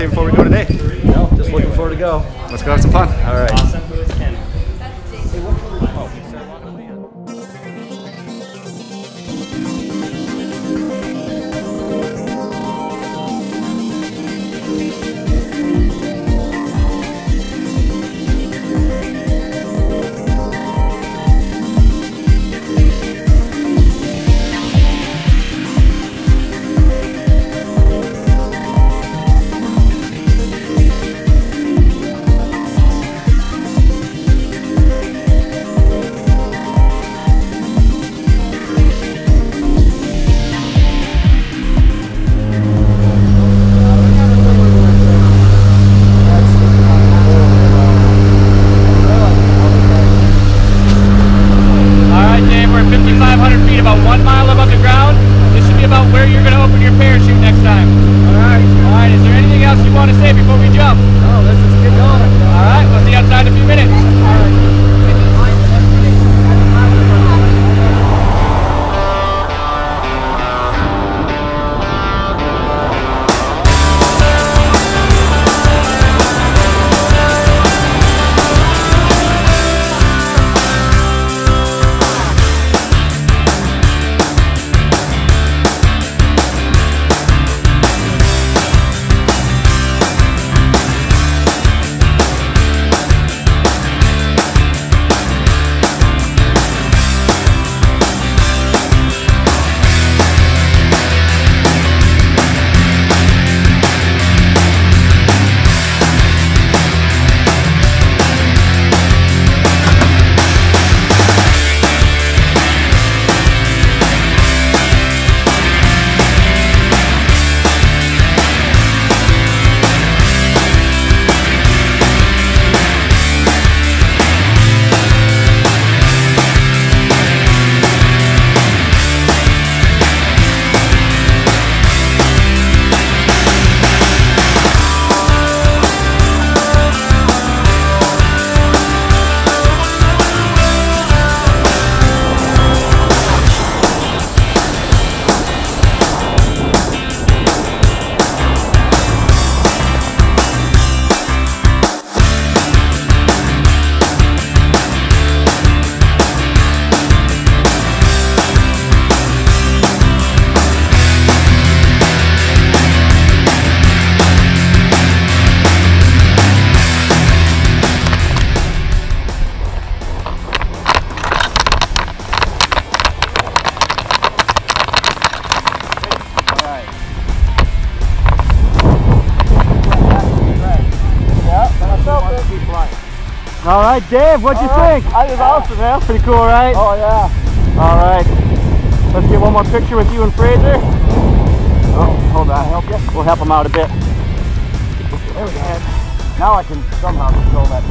say before we go today? no, just looking forward to go. Let's go have some fun. All right. All else you want to say before we jump? All right, Dave, what'd you think? That was awesome, man. Pretty cool, right? Oh, yeah. All right. Let's get one more picture with you and Fraser. Oh, hold on, help you. We'll help him out a bit. There we go. Now I can somehow control that.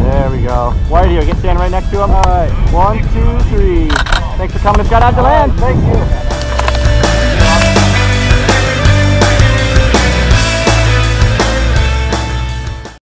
There we go. Whitey, you get standing right next to him. All right. One, two, three. Thanks for coming to Skydive DeLand. Thank you.